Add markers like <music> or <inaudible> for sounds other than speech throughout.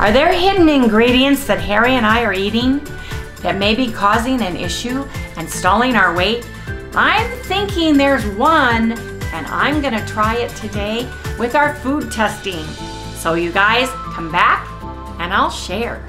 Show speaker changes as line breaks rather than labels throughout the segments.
Are there hidden ingredients that Harry and I are eating that may be causing an issue and stalling our weight? I'm thinking there's one, and I'm gonna try it today with our food testing. So, you guys come back and I'll share.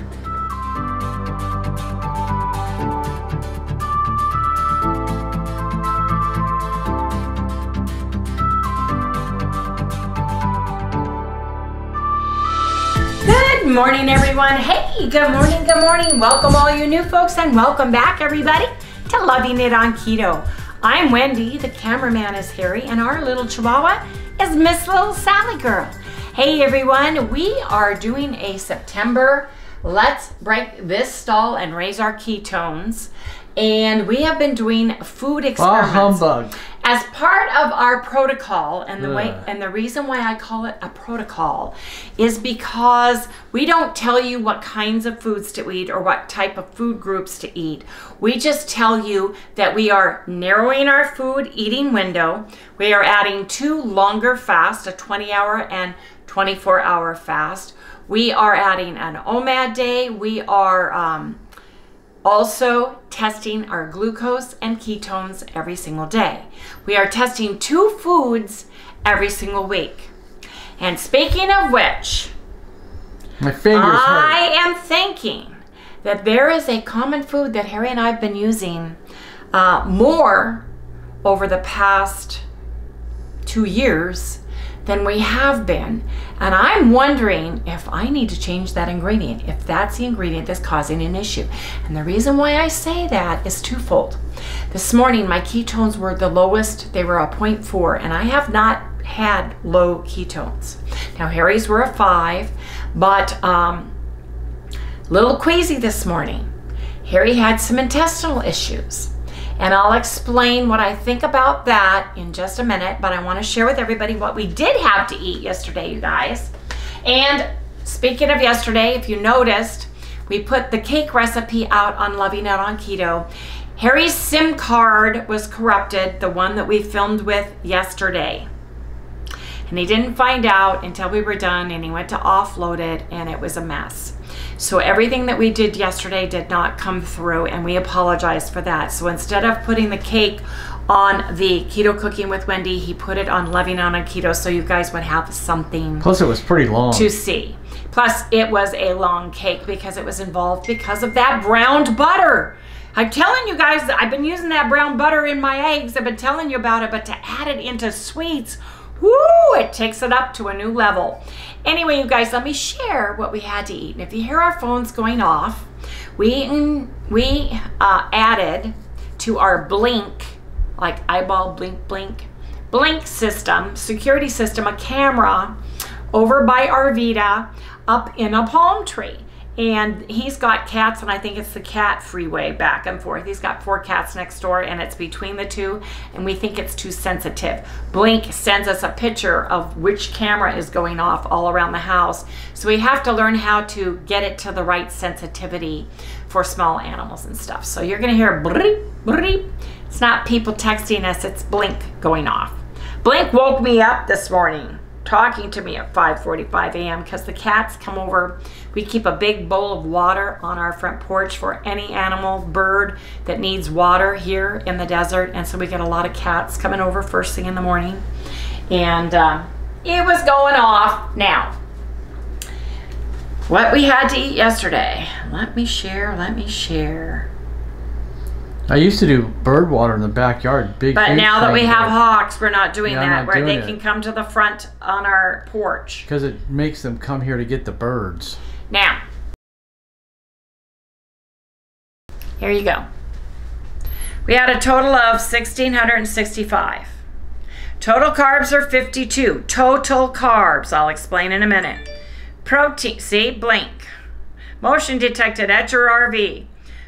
Good morning, everyone. Hey, good morning, good morning. Welcome, all you new folks, and welcome back, everybody, to Loving It on Keto. I'm Wendy, the cameraman is Harry, and our little chihuahua is Miss Little Sally Girl. Hey, everyone, we are doing a September Let's Break This Stall and Raise Our Ketones. And we have been doing food experiments
humbug.
as part of our protocol and the way and the reason why I call it a protocol is because we don't tell you what kinds of foods to eat or what type of food groups to eat. We just tell you that we are narrowing our food eating window. We are adding two longer fasts, a 20 hour and 24 hour fast. We are adding an OMAD day. We are um, also testing our glucose and ketones every single day. We are testing two foods every single week. And speaking of which,
My fingers
I
hurt.
am thinking that there is a common food that Harry and I have been using uh, more over the past two years than we have been. And I'm wondering if I need to change that ingredient, if that's the ingredient that's causing an issue. And the reason why I say that is twofold. This morning, my ketones were the lowest, they were a 0.4, and I have not had low ketones. Now, Harry's were a 5, but um, little queasy this morning. Harry had some intestinal issues. And I'll explain what I think about that in just a minute, but I want to share with everybody what we did have to eat yesterday, you guys. And speaking of yesterday, if you noticed, we put the cake recipe out on Loving It on Keto. Harry's SIM card was corrupted, the one that we filmed with yesterday. And he didn't find out until we were done and he went to offload it and it was a mess. So everything that we did yesterday did not come through and we apologize for that. So instead of putting the cake on the Keto Cooking with Wendy, he put it on Loving on a Keto so you guys would have something
Plus, it was pretty long.
to see. Plus, it was a long cake because it was involved because of that browned butter. I'm telling you guys, I've been using that brown butter in my eggs. I've been telling you about it, but to add it into sweets, whoo, it takes it up to a new level. Anyway, you guys, let me share what we had to eat. And if you hear our phones going off, we we uh, added to our blink, like eyeball blink blink, blink system, security system, a camera over by Arvita up in a palm tree. And he's got cats, and I think it's the cat freeway back and forth. He's got four cats next door, and it's between the two, and we think it's too sensitive. Blink sends us a picture of which camera is going off all around the house. So we have to learn how to get it to the right sensitivity for small animals and stuff. So you're gonna hear bleep, bleep. It's not people texting us, it's Blink going off. Blink woke me up this morning talking to me at 5:45 a.m. because the cats come over. We keep a big bowl of water on our front porch for any animal, bird that needs water here in the desert, and so we get a lot of cats coming over first thing in the morning. And uh, it was going off now. What we had to eat yesterday. Let me share. Let me share.
I used to do bird water in the backyard. Big.
But now that we have hawks, we're not doing
Yeah, I'm
that.
not
Where
doing
they
it.
can come to the front on our porch.
Because it makes them come here to get the birds.
Now, here you go. We had a total of 1,665. Total carbs are 52. Total carbs, I'll explain in a minute. Protein, see, blink. Motion detected at your RV.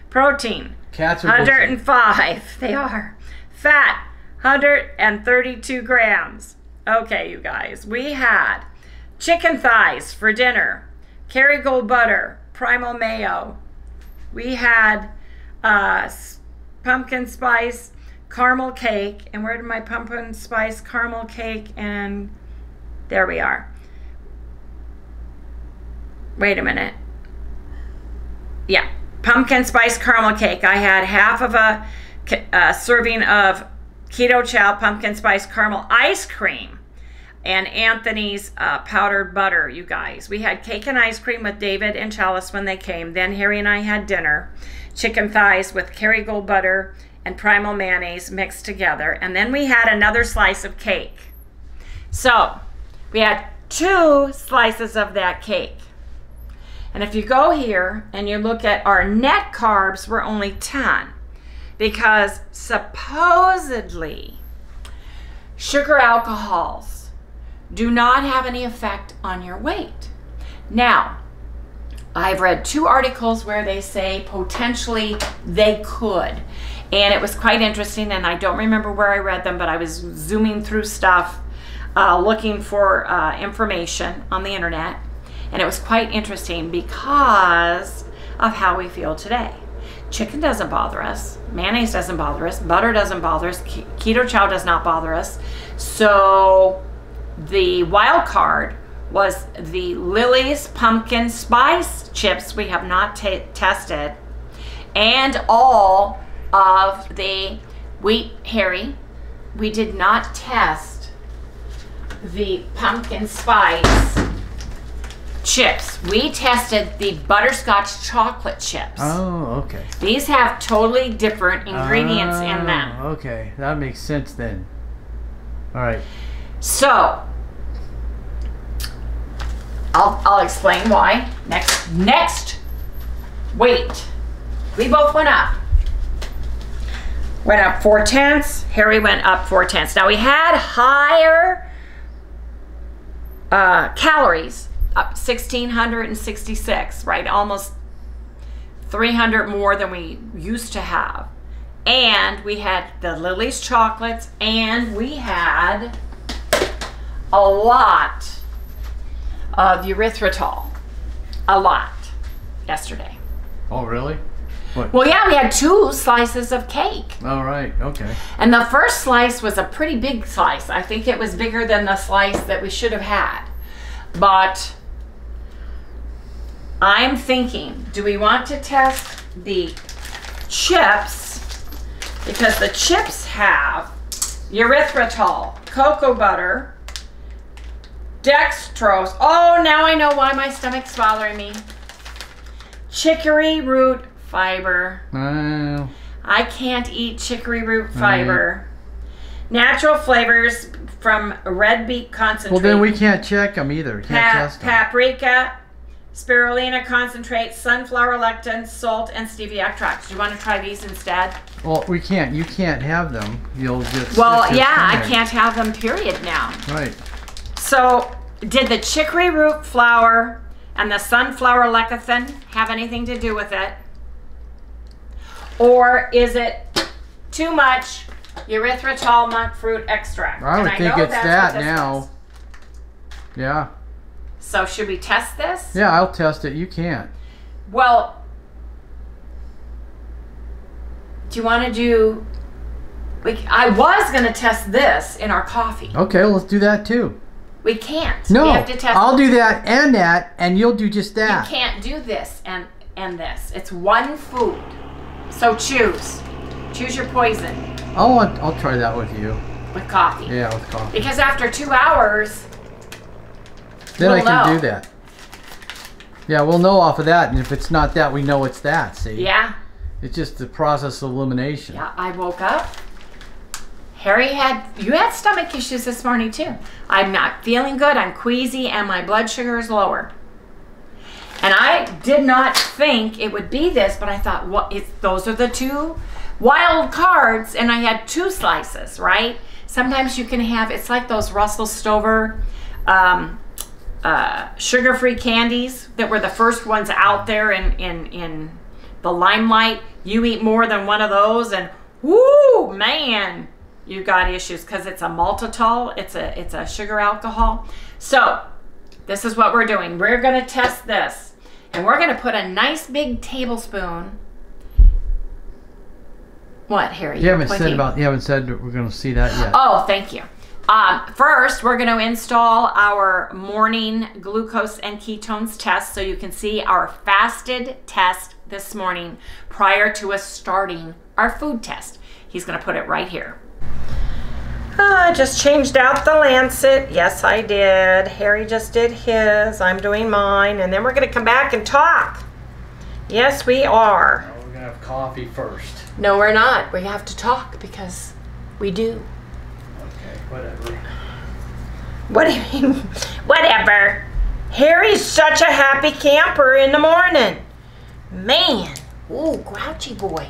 Protein,
Cats are. busy.
105. <laughs> They are. Fat, 132 grams. Okay, you guys, we had chicken thighs for dinner, Kerrygold butter, primal mayo. We had uh, pumpkin spice caramel cake. And where did my pumpkin spice caramel cake and there we are. wait a minute. Yeah, pumpkin spice caramel cake. I had half of a, a serving of keto chow pumpkin spice caramel ice cream and Anthony's uh, powdered butter, you guys. We had cake and ice cream with David and Chalice when they came. Then Harry and I had dinner. Chicken thighs with Kerrygold butter and primal mayonnaise mixed together. And then we had another slice of cake. So we had two slices of that cake. And if you go here and you look at our net carbs, we're only 10 because supposedly sugar alcohols do not have any effect on your weight. Now, I've read two articles where they say potentially they could. And it was quite interesting, and I don't remember where I read them, but I was zooming through stuff uh, looking for uh, information on the internet. And it was quite interesting because of how we feel today. Chicken doesn't bother us, mayonnaise doesn't bother us, butter doesn't bother us, keto chow does not bother us. So the wild card was the Lily's pumpkin spice chips we have not tested, and all of the wheat Harry. We did not test the pumpkin spice chips. We tested the butterscotch chocolate chips.
Oh, okay.
These have totally different ingredients in
Ah,
them.
Okay, that makes sense then. All right.
So, I'll, I'll explain why. Next, next, wait. We both went up. Went up four tenths. Harry went up four tenths. Now we had higher uh, calories, 1666, right? Almost 300 more than we used to have. And we had the Lily's chocolates, and we had a lot of erythritol. A lot yesterday.
Oh, really? What?
Well, yeah, we had two slices of cake.
All right. Okay.
And the first slice was a pretty big slice. I think it was bigger than the slice that we should have had. But I'm thinking, do we want to test the chips? Because the chips have erythritol, cocoa butter, dextrose. Oh, now I know why my stomach's bothering me. Chicory root fiber. I can't eat chicory root fiber. Natural flavors from red beet concentrate.
well, then we can't check them either. Can't
Pa-
test them.
paprika, spirulina concentrate, sunflower lecithin, salt, and stevia extracts. Do you want to try these instead?
Well, we can't. You can't have them. You'll get.
Well, yeah, I can't have them. Period. Now.
Right.
So, did the chicory root flour and the sunflower lecithin have anything to do with it? Or is it too much erythritol monk fruit extract?
I
And
would think
know
it's that now. Yeah.
So, should we test this?
Yeah, I'll test it. You can't.
Well, do you want to do? We, I was going to test this in our coffee.
Okay, well, let's do that too.
We can't.
No,
we have to test.
I'll do that and that, and you'll do just that.
You can't do this and and this. It's one food. So choose. Choose your poison
I'll want, I'll try that with you.
with coffee.
Yeah, with coffee.
Because after two hours,
Then I
we'll
can
know.
do that. Yeah, we'll know off of that, and if it's not that, we know it's that. See?
yeah,
It's just the process of elimination.
yeah. I woke up. Harry had you had stomach issues this morning too. I'm not feeling good. I'm queasy, and my blood sugar is lower. And I did not think it would be this, but I thought, what? It's those are the two wild cards, and I had two slices. Right? Sometimes you can have. It's like those Russell Stover. Um, uh, sugar-free candies that were the first ones out there in, in, in the limelight. You eat more than one of those, and whoo, man, you got issues because it's a maltitol. It's a it's a sugar alcohol. So this is what we're doing. We're gonna test this, and we're gonna put a nice big tablespoon. What, Harry?
You haven't said about. You haven't said that we're going to see that yet.
Oh, thank you. Um, first, we're going to install our morning glucose and ketones test so you can see our fasted test this morning prior to us starting our food test. He's going to put it right here. Ah, I just changed out the Lancet. Yes, I did. Harry just did his. I'm doing mine. And then we're going to come back and talk. Yes, we are.
Now we're gonna have coffee first.
No, we're not. We have to talk because we do.
Whatever.
What do you mean? <laughs> Whatever. Harry's such a happy camper in the morning. Man. Ooh, grouchy boy.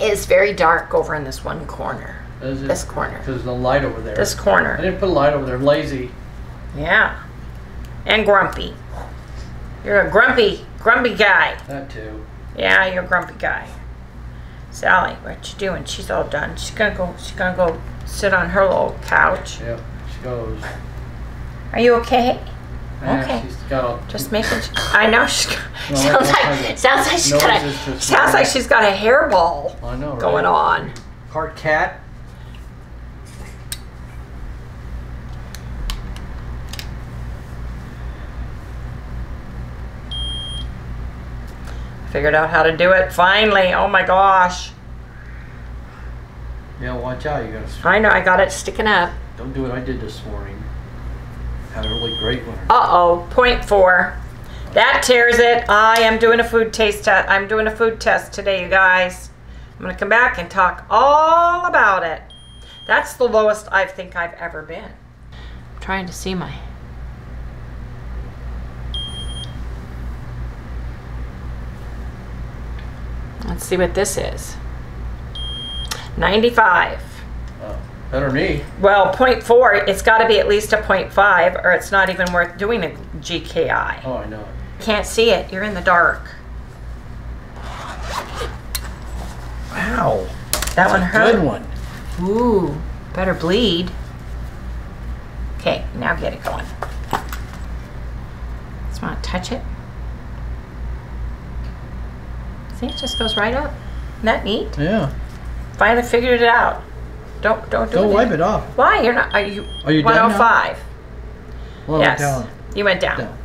It's very dark over in this one corner.
Is it?
This corner.
Because the light over there.
This corner.
I didn't put a light over there. Lazy.
Yeah. And grumpy. You're a grumpy, grumpy guy.
That too.
Yeah, you're a grumpy guy. Sally, what you doing? She's all done. She's gonna go. She's gonna go sit on her little couch.
Yep. She goes.
Are you okay?
Yeah,
Okay.
She's got.
Just making. I know she's. got- <laughs>
No,
sounds like sounds like she's got a. Sounds like she's got a hairball
I know. Right?
going on.
Part cat.
Figured out how to do it finally. Oh my gosh.
Yeah, watch out. You gotta.
I know. I got it sticking up.
Don't do what I did this morning. Had a really great one.
Uh oh. Point four. That tears it. I am doing a food taste test. I'm doing a food test today, you guys. I'm gonna come back and talk all about it. That's the lowest I think I've ever been. I'm trying to see my. Let's see what this is. 95.
Oh, better me.
Well, point four, it's got to be at least a point five, or it's not even worth doing a GKI.
Oh, I know.
Can't see it. You're in the dark.
Wow.
That one hurt.
Good one.
Ooh, better bleed. Okay, now get it going. Just want to touch it. See, it just goes right up. Isn't that neat?
Yeah.
Finally figured it out. Don't don't do
Don't
it.
wipe it off.
Why? You're not. Are you?
Are you done
105.
Well,
yes.
down.
You went down.
Down.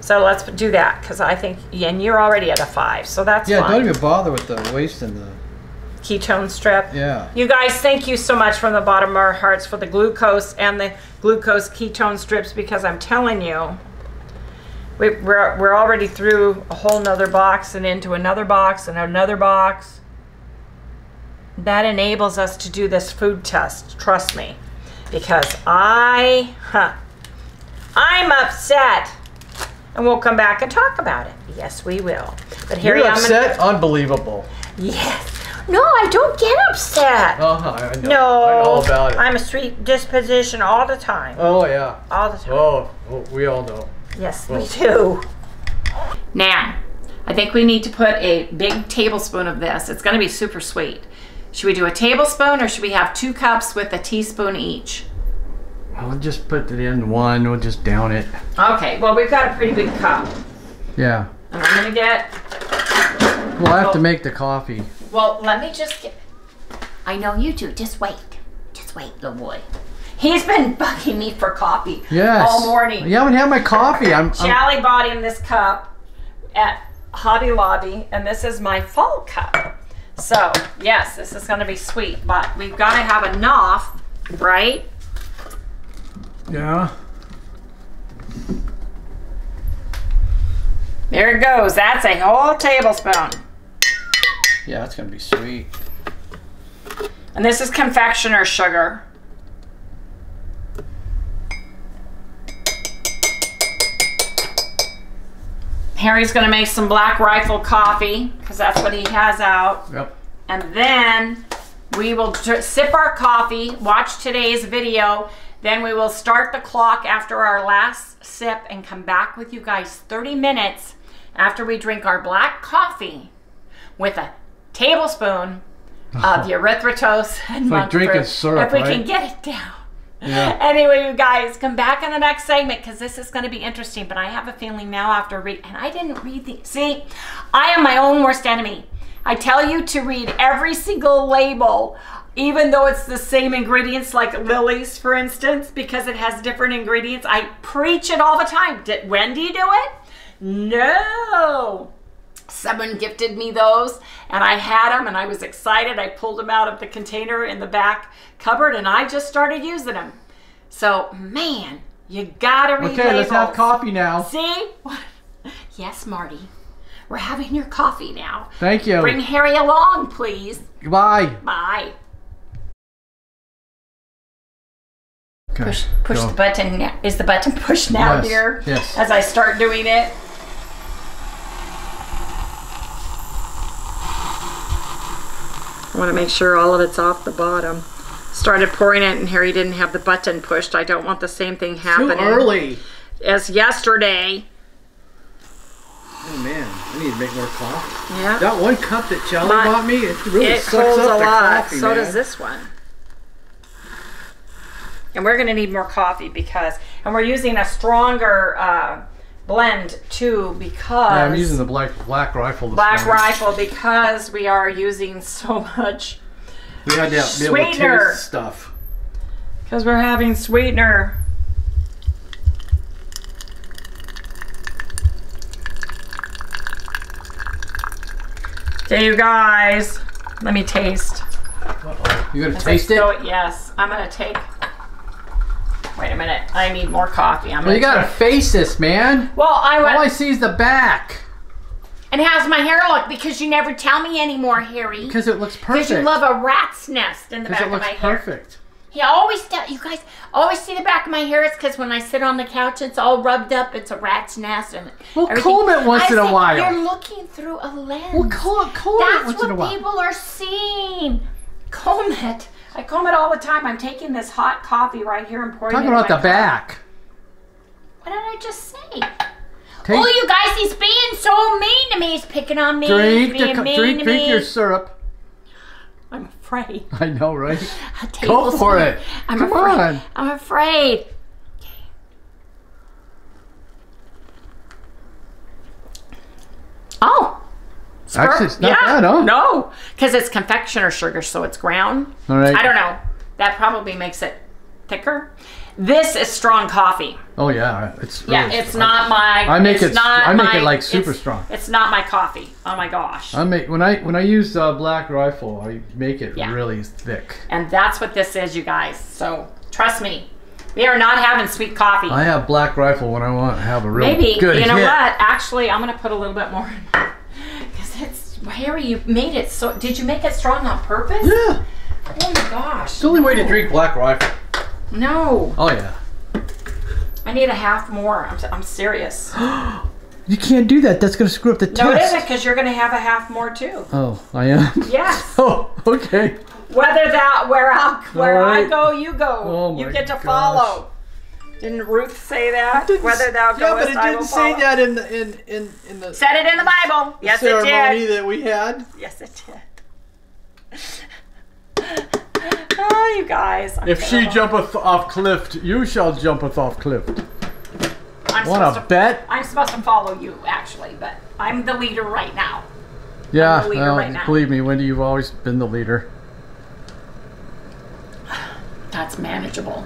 So let's do that because I think, and you're already at a five, so that's
Yeah,
fine.
don't even bother with the waist and the.
Ketone strip.
Yeah.
You guys, thank you so much from the bottom of our hearts for the glucose and the glucose ketone strips because I'm telling you, we, we're, we're already through a whole nother box and into another box and another box. That enables us to do this food test, trust me, because I, huh, I'm upset. And we'll come back and talk about it. Yes, we will. But here
You're
I'm
upset?
gonna.
Unbelievable.
Yes. No, I don't get upset.
Oh, I know.
No,
I know all about it.
I'm a sweet disposition all the time.
oh, yeah.
All the time.
Oh, oh, we all know.
Yes, we do. Now, I think we need to put a big tablespoon of this. It's going to be super sweet. Should we do a tablespoon or should we have two cups with a teaspoon each?
I'll just put it in one. We'll just down it.
Okay, well, we've got a pretty big cup.
Yeah.
And I'm going to get,
We'll have to oh. make the coffee.
well, let me just get, I know you do. Just wait. Just wait, little boy. He's been bugging me for coffee
Yes.
all morning.
You haven't had my coffee. I'm. I'm
bought him this cup at Hobby Lobby, and this is my fall cup. So, yes, this is going to be sweet, but we've got to have enough, right?
yeah.
There it goes. That's a whole tablespoon.
Yeah, it's gonna be sweet.
And this is confectioner sugar. Harry's going to make some Black Rifle coffee because that's what he has out.
Yep.
and then we will sip our coffee, watch today's video, then we will start the clock after our last sip and come back with you guys 30 minutes after we drink our black coffee with a tablespoon of <laughs> erythritol and
like drinking
fruit,
syrup,
if we
right?
can get it down.
Yeah.
Anyway, you guys, come back in the next segment because this is going to be interesting. But I have a feeling now after read, and I didn't read the. See, I am my own worst enemy. I tell you to read every single label even though it's the same ingredients, like Lily's, for instance, because it has different ingredients. I preach it all the time. Did Wendy do it? No. Someone gifted me those and I had them and I was excited. I pulled them out of the container in the back cupboard and I just started using them. So, man, you gotta read
Okay, let's have coffee now.
See? <laughs> Yes, Marty. We're having your coffee now.
Thank you.
Bring Harry along, please.
Goodbye.
Bye.
Okay,
Push push
go.
the button. Is the button pushed now,
Yes,
dear?
yes.
As I start doing it. I want to make sure all of it's off the bottom. Started pouring it, and Harry didn't have the button pushed. I don't want the same thing happening.
Too early.
as yesterday.
Oh man, I need to make more coffee.
Yeah.
That one cup that Charlie
My-
bought me, it really
it
sucks up
a
the
lot.
coffee,
so
man.
does this one. And we're gonna need more coffee because, and we're using a stronger uh, blend too because
Yeah, I'm using the black black rifle. This
Black
morning.
Rifle because we are using so much
We had to be able to
Sweetener.
taste stuff.
because we're having sweetener. Okay, you guys, let me taste.
You gonna
As
taste
I
it?
go- yes, I'm gonna take. Wait a minute, I need more coffee. I'm
Well, you gotta face this, man.
Well, I
All I see is the back
And how's my hair look? Because you never tell me anymore, Harry.
because it looks
Because
perfect.
you love a rat's nest in the back of my hair.
perfect.
He always tell you guys always see the back of my hair. It's because when I sit on the couch, it's all rubbed up. It's a rat's nest and
Well,
everything.
comb it once
I
in a while.
You're looking through a lens.
Well, comb, comb it
That's
once in a
what people are seeing. Comb it. I comb it all the time. I'm taking this hot coffee right here and pouring
Talking
it in
about the
cup.
back.
What did I just say?
Take,
Oh, you guys, he's being so mean to me. He's picking on me.
drink,
being
the,
mean
drink,
to
drink your syrup.
I'm afraid. <laughs>
I know, right? Go for it.
I'm
Come
afraid.
on.
I'm afraid. Oh.
Actually, it's not
yeah.
bad, huh?
No, because it's confectioner sugar, so it's ground.
All right.
I don't know. That probably makes it thicker. This is strong coffee.
Oh yeah, it's
Yeah,
really-
it's not my.
I make
it's
it-
Not
I make
my,
it, like, super
it's-
strong.
It's not my coffee. Oh my gosh.
I make when I when I use uh, Black Rifle, I make it
Yeah.
really thick.
and that's what this is, you guys. So trust me, we are not having sweet coffee.
I have Black Rifle when I want to have a real
Maybe
good
you know
hit.
what? Actually, I'm gonna put a little bit more Harry. You made it so. Did you make it strong on purpose?
Yeah,
Oh my gosh.
it's the only way to drink Black Rifle.
No,
Oh yeah.
I need a half more. I'm, I'm serious. <gasps>
You can't do that. That's gonna screw up the
No, it
test.
isn't because you're gonna have a half more too.
Oh, I am.
Yes. <laughs>
Oh, okay.
Whether that where I where I go, you go.
Oh
you get to
gosh.
follow. Didn't Ruth say that? Whether thou goest, yeah,
but it
I
didn't say
follow.
that in the in in in the
Said it in the Bible. Yes, it
ceremony
did.
that we had.
Yes, it did. oh, you guys. I'm
If she jumpeth off cliff, you shall jumpeth off cliff.
I'm
Want
supposed
to
to,
bet?
I'm supposed to follow you, actually, but I'm the leader right now.
Yeah,
the leader
well,
right now.
believe me, Wendy, you've always been the leader. <sighs>
That's manageable.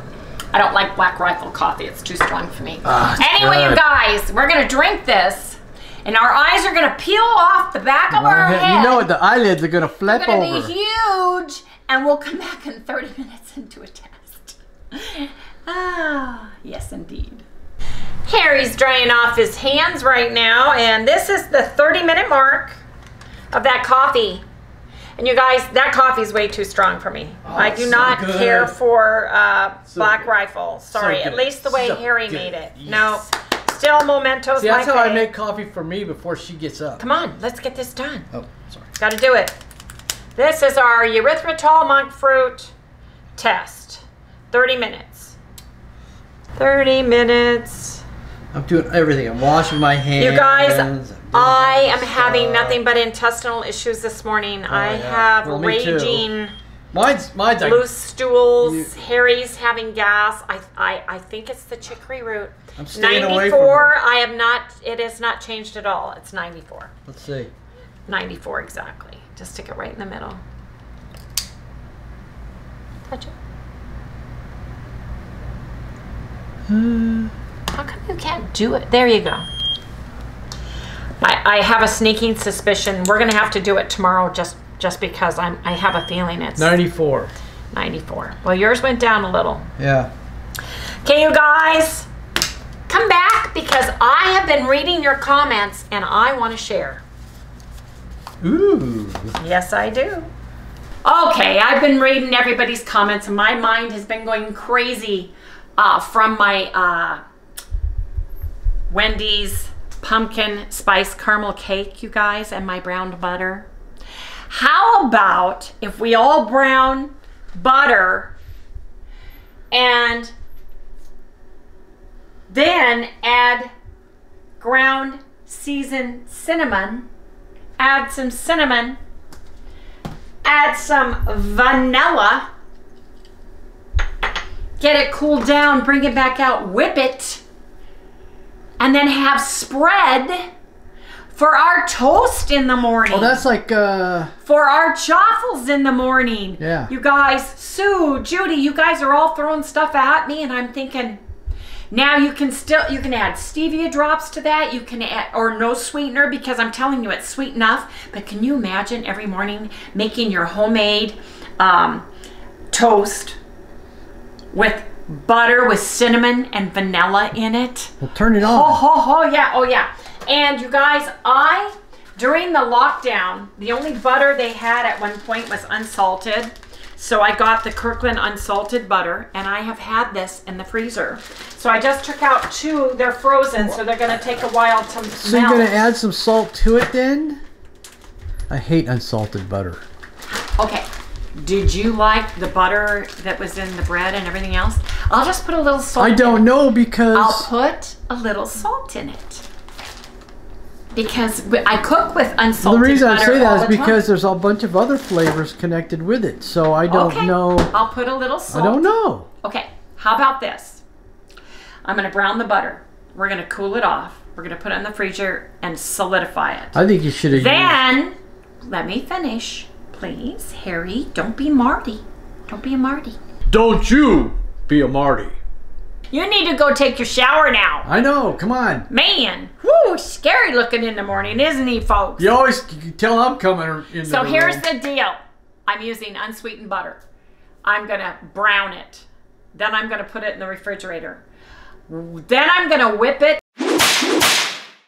I don't like Black Rifle coffee. It's too strong for me.
Ah,
anyway, you guys, we're gonna drink this, and our eyes are gonna peel off the back of our head.
you know what? The eyelids are gonna
They're
flip
gonna
over.
be huge, and we'll come back in 30 <laughs> minutes into a test. Ah, yes, indeed. Harry's drying off his hands right now, and this is the 30 minute mark of that coffee. And you guys, that coffee is way too strong for me. I do
Oh, so
not
good.
care for uh,
So
Black
good.
Rifle. Sorry,
good.
at least the way
So
Harry
good.
made it.
Yes.
No, still Momentto's.
See, that's how I make coffee for me before she gets up.
Come on, let's get this done.
Oh, sorry.
Got to do it. This is our erythritol monk fruit test. 30 minutes. 30 minutes.
I'm doing everything. I'm washing my hands.
You guys, I am having nothing but intestinal issues this morning. Oh, I
yeah.
have
Well,
raging
Mine's mine's
loose stools.
You-
Harry's having gas. I, I I think it's the chicory root.
I'm staying
94.
away from it.
I have not. It has not changed at all. It's 94.
Let's see.
94 exactly. Just stick it right in the middle. Touch it. <gasps> How come you can't do it? There you go. I, I have a sneaking suspicion we're gonna have to do it tomorrow just just because I'm I have a feeling it's
94.
94. Well, yours went down a little.
Yeah.
Okay, you guys, come back because I have been reading your comments and I want to share.
Ooh.
Yes, I do. Okay, I've been reading everybody's comments and my mind has been going crazy uh, from my uh, Wendy's pumpkin spice caramel cake, you guys, and my brown butter. How about if we all brown butter and then add ground seasoned cinnamon, add some cinnamon, add some vanilla, get it cooled down, bring it back out, whip it, and then have spread for our toast in the morning.
Oh, that's like, uh,
for our chaffles in the morning.
Yeah.
You guys, Sue, Judy, you guys are all throwing stuff at me, and I'm thinking, now you can still you can add stevia drops to that. You can add or no sweetener because I'm telling you it's sweet enough. But can you imagine every morning making your homemade um, toast with butter with cinnamon and vanilla in it?
well, turn it on.
Oh,
on.
ho, ho, yeah, oh, yeah. And you guys, I, during the lockdown, the only butter they had at one point was unsalted. So I got the Kirkland unsalted butter, and I have had this in the freezer. So I just took out two. They're frozen, so they're going to take a while to
So you're gonna add some salt to it then? I hate unsalted butter.
Okay. Did you like the butter that was in the bread and everything else? I'll just put a little salt.
I don't know because
I'll put a little salt in it. Because I cook with unsalted butter.
the reason I say that is
time.
because there's a bunch of other flavors connected with it. So I don't
okay.
know.
I'll put a little salt.
I don't know.
Okay, how about this? I'm gonna brown the butter. We're gonna cool it off. We're gonna put it in the freezer and solidify it.
I think you should have used.
Then, let me finish, please. Harry, don't be Marty. Don't be a Marty.
Don't you be a Marty.
You need to go take your shower now.
I know. Come on.
Man, whoo, scary looking in the morning, isn't he, folks?
You always you tell I'm coming in.
So
the
here's
room.
the deal. I'm using unsweetened butter. I'm gonna brown it. Then I'm gonna put it in the refrigerator. Then I'm gonna whip it,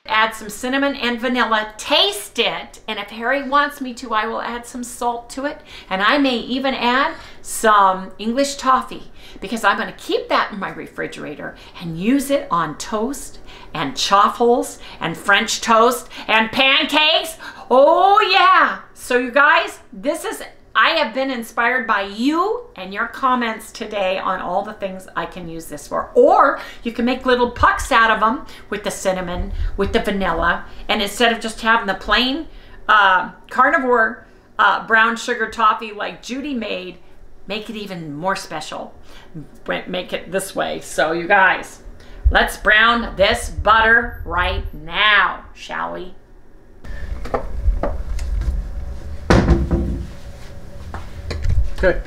add some cinnamon and vanilla, taste it, and if Harry wants me to, I will add some salt to it, and I may even add some English toffee because I'm gonna keep that in my refrigerator and use it on toast and chaffles and French toast and pancakes. Oh yeah. So you guys, this is I have been inspired by you and your comments today on all the things I can use this for. Or you can make little pucks out of them with the cinnamon, with the vanilla, and instead of just having the plain uh, carnivore uh, brown sugar toffee like Judy made, make it even more special. Make it this way. So you guys, let's brown this butter right now, shall we?
Okay.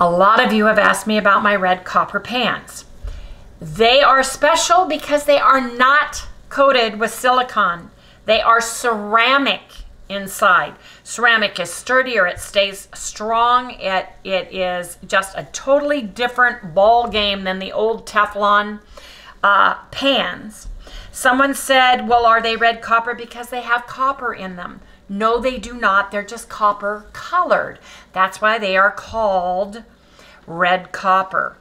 A lot of you have asked me about my red copper pans. They are special because they are not coated with silicone. They are ceramic inside. Ceramic is sturdier, it stays strong, it, it is just a totally different ball game than the old Teflon uh, pans. Someone said, well, are they red copper because they have copper in them? No, they do not. They're just copper colored. That's why they are called red copper.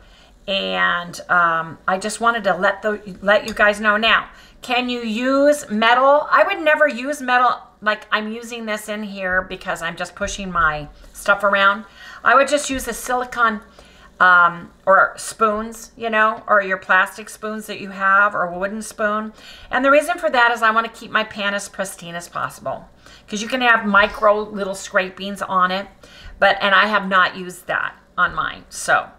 And um, I just wanted to let the let you guys know now. Can you use metal? I would never use metal like I'm using this in here because I'm just pushing my stuff around. I would just use a silicone um, or spoons, you know, or your plastic spoons that you have, or a wooden spoon. And the reason for that is I want to keep my pan as pristine as possible because you can have micro little scrapings on it. But and I have not used that on mine, so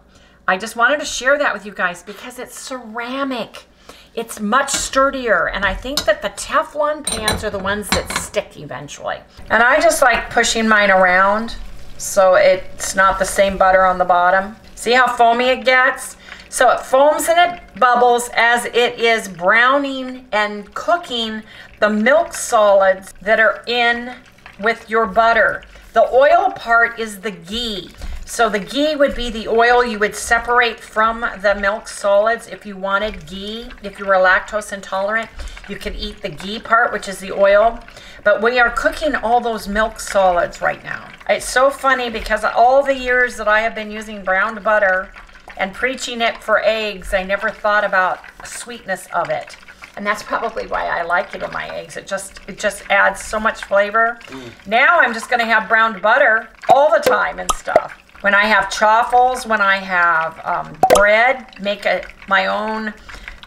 I just wanted to share that with you guys because it's ceramic. it's much sturdier. And I think that the Teflon pans are the ones that stick eventually. And I just like pushing mine around so it's not the same butter on the bottom. See how foamy it gets? So it foams and it bubbles as it is browning and cooking the milk solids that are in with your butter. The oil part is the ghee. So the ghee would be the oil you would separate from the milk solids if you wanted ghee. If you were lactose intolerant, you could eat the ghee part, which is the oil. But we are cooking all those milk solids right now. It's so funny because all the years that I have been using browned butter and preaching it for eggs, I never thought about the sweetness of it. And that's probably why I like it in my eggs. It just it just adds so much flavor. Now I'm just gonna have browned butter all the time and stuff. When I have chaffles, when I have um, bread, make a, my own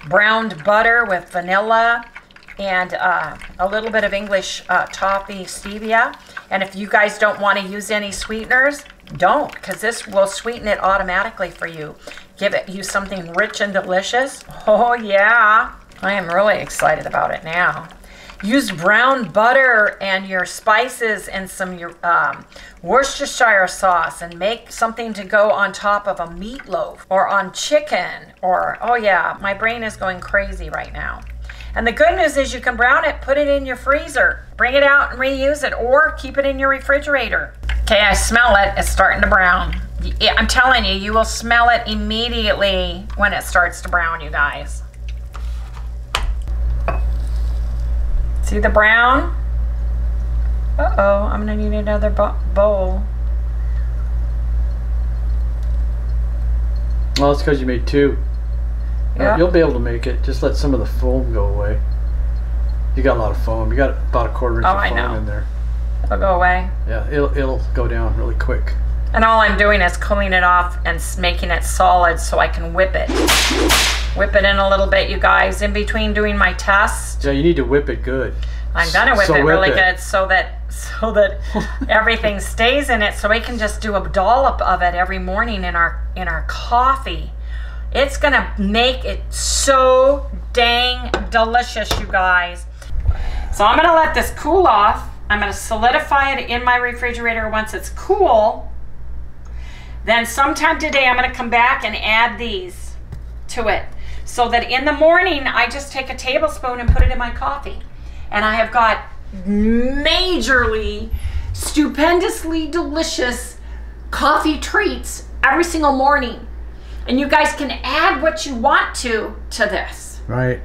browned butter with vanilla and uh, a little bit of English uh, toffee stevia. And if you guys don't want to use any sweeteners, don't, because this will sweeten it automatically for you. Give it you something rich and delicious. Oh yeah, I am really excited about it now. Use brown butter and your spices and some your um, Worcestershire sauce and make something to go on top of a meatloaf or on chicken or, oh yeah, my brain is going crazy right now. And the good news is you can brown it, put it in your freezer, bring it out and reuse it, or keep it in your refrigerator. Okay, I smell it. It's starting to brown. I'm telling you, you will smell it immediately when it starts to brown, you guys. See the brown? Uh-oh, I'm gonna need another bowl.
Well, it's because you made two.
Yeah.
You'll be able to make it. Just let some of the foam go away. You got a lot of foam. You got about a quarter inch
Oh,
of
I
foam in there.
It'll go away.
Yeah, it'll it'll go down really quick.
And all I'm doing is cooling it off and making it solid so I can whip it. Whip it in a little bit, you guys, in between doing my test.
Yeah, you need to whip it good.
I'm gonna whip
So
it
whip
really
it.
good so that so that <laughs> everything stays in it so we can just do a dollop of it every morning in our in our coffee. It's gonna make it so dang delicious, you guys. So I'm gonna let this cool off. I'm gonna solidify it in my refrigerator once it's cool. Then sometime today I'm gonna come back and add these to it. So that in the morning I just take a tablespoon and put it in my coffee. And I have got majorly, stupendously delicious coffee treats every single morning. And you guys can add what you want to to this.
Right.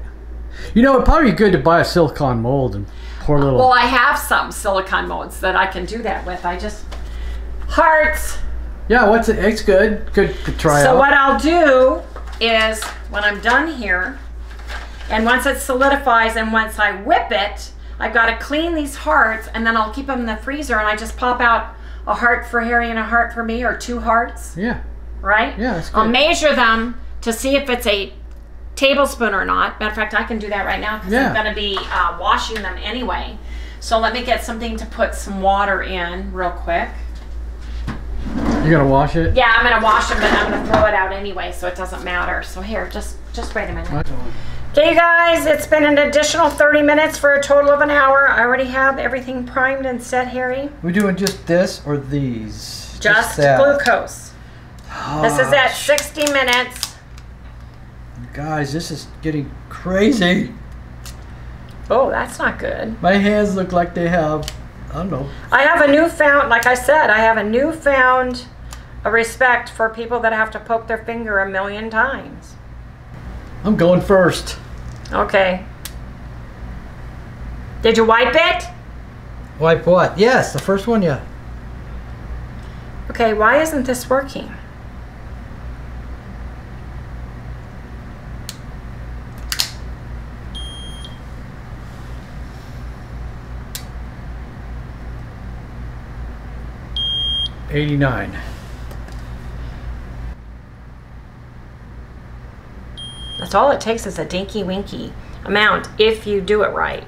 You know, it'd probably be good to buy a silicone mold and pour a little.
Well, I have some silicone molds that I can do that with. I just hearts.
yeah, what's it? It's good. Good to try
So
out.
what I'll do is when I'm done here, and once it solidifies and once I whip it, I've got to clean these hearts and then I'll keep them in the freezer and I just pop out a heart for Harry and a heart for me or two hearts,
Yeah.
Right?
Yeah, that's good.
I'll measure them to see if it's a tablespoon or not. Matter of fact, I can do that right now because I'm going to be uh, washing them anyway. So let me get something to put some water in real quick.
You gonna wash it.
Yeah, I'm gonna wash them, but I'm gonna throw it out anyway, so it doesn't matter. So here, just just wait a minute. Okay, you guys, it's been an additional 30 minutes for a total of an hour. I already have everything primed and set, Harry.
We doing just this or these?
Just
that.
glucose. This is at
Ah,
60 minutes.
Guys, this is getting crazy.
Oh, that's not good.
My hands look like they have, I don't know.
I have a newfound, like I said, I have a newfound a respect for people that have to poke their finger a million times.
I'm going first.
Okay. Did you wipe it?
Wipe what? Yes, the first one, yeah.
Okay, why isn't this working?
Eighty-nine.
That's all it takes is a dinky winky amount if you do it right.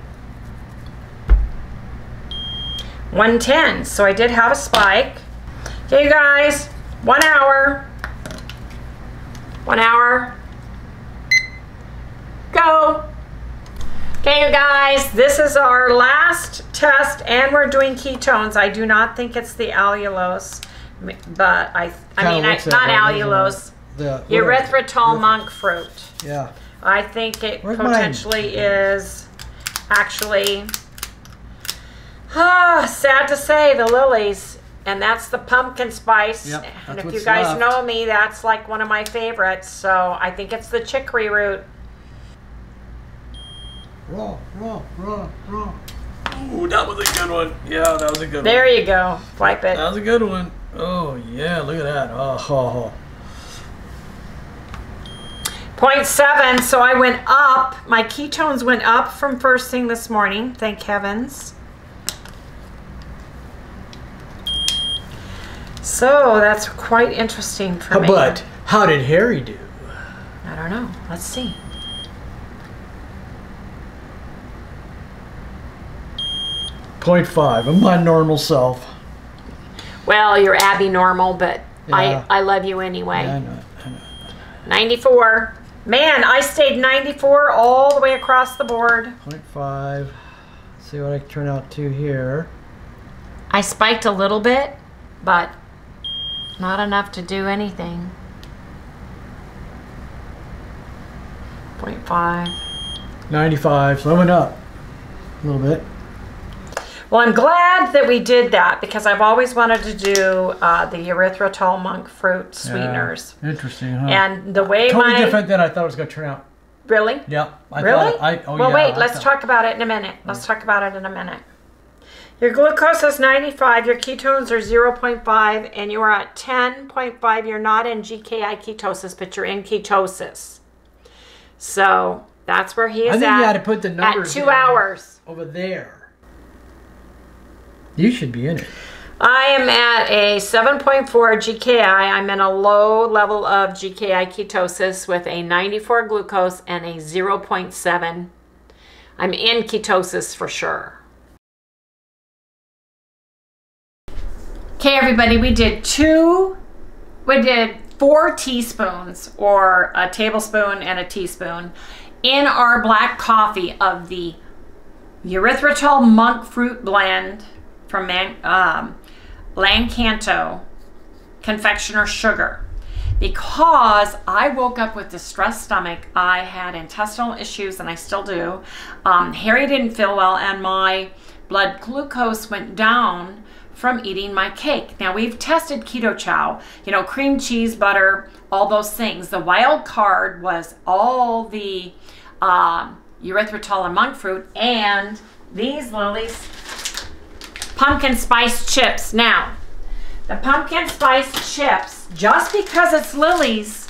110. So I did have a spike. Okay, you guys, one hour. One hour. Go. Okay, you guys, this is our last test, and we're doing ketones. I do not think it's the allulose, but I, I mean, I, not allulose,
The
erythritol monk fruit.
Yeah.
I think it
Where's mine?
potentially is actually, ah, sad to say, the Lily's. And that's the pumpkin spice.
Yep,
and if you guys
left.
know me, that's like one of my favorites. So I think it's the chicory root.
Raw, raw, raw, raw. Ooh, that was a good one. Yeah, that was a good one.
There you go. Wipe it.
That was a good one. Oh yeah, look at that. Oh, ho, ho.
Point seven. So I went up. My ketones went up from first thing this morning. Thank heavens. So that's quite interesting for me.
But how did Harry do?
I don't know. Let's see.
Point five. I'm my normal self.
Well, you're Abby normal, but
Yeah.
I I love you anyway.
Yeah, I know. I know.
94. Man, I stayed 94 all the way across the board.
Point five. Let's see what I can turn out to here.
I spiked a little bit, but not enough to do anything. 0.5.
95. So I went up a little bit.
Well, I'm glad that we did that because I've always wanted to do uh, the erythritol monk fruit sweeteners.
Yeah. Interesting, huh?
And the way
totally
my
different than I thought it was going to turn out.
really
Yeah. I
really
Thought, I, oh,
well
yeah,
wait
I
let's
thought-
talk about it in a minute let's talk about it in a minute your glucose is 95 your ketones are 0.5 and you are at 10.5 you're not in gki ketosis but you're in ketosis so that's where he is
I think
at
you had to put the numbers
at
two
hours
over there. You should be in it.
I am at a 7.4 GKI. I'm in a low level of GKI ketosis with a 94 glucose and a 0.7. I'm in ketosis for sure. Okay, everybody, we did two, we did four teaspoons or a tablespoon and a teaspoon in our black coffee of the erythritol monk fruit blend from Man, um, Lakanto confectioner sugar. Because I woke up with a distressed stomach, I had intestinal issues, and I still do. Um, Harry didn't feel well, and my blood glucose went down from eating my cake. Now we've tested keto chow, you know, cream cheese, butter, all those things. The wild card was all the um, erythritol and monk fruit and these Lily's pumpkin spice chips. Now, the pumpkin spice chips, just because it's Lily's,